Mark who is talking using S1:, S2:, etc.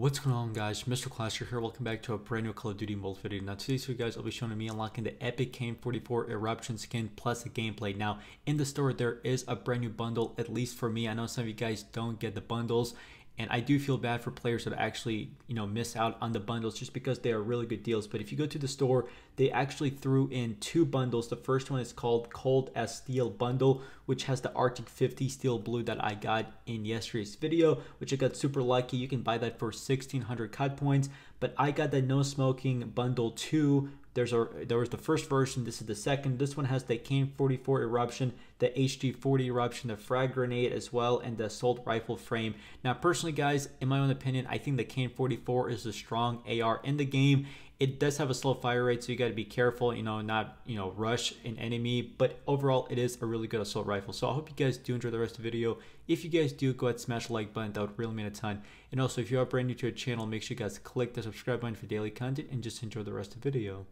S1: What's going on guys, Mr. Clasher here, welcome back to a brand new Call of Duty mode video. Now today's video guys, I'll be showing me unlocking the Epic KN44 Eruption skin plus the gameplay. Now in the store there is a brand new bundle, at least for me. I know some of you guys don't get the bundles and I do feel bad for players that actually, you know, miss out on the bundles just because they are really good deals. But if you go to the store, they actually threw in two bundles. The first one is called Cold as Steel Bundle, which has the Arctic 50 Steel Blue that I got in yesterday's video, which I got super lucky. You can buy that for 1600 COD points. But I got the No Smoking Bundle 2, there's a there was the first version. This is the second. This one has the KN44 eruption, the HG40 eruption, the frag grenade as well, and the assault rifle frame. Now, personally, guys, in my own opinion, I think the KN44 is a strong AR in the game. It does have a slow fire rate, so you got to be careful, you know, not you know rush an enemy. But overall, it is a really good assault rifle. So I hope you guys do enjoy the rest of the video. If you guys do, go ahead and smash the like button. That would really mean a ton. And also, if you are brand new to our channel, make sure you guys click the subscribe button for daily content and just enjoy the rest of the video.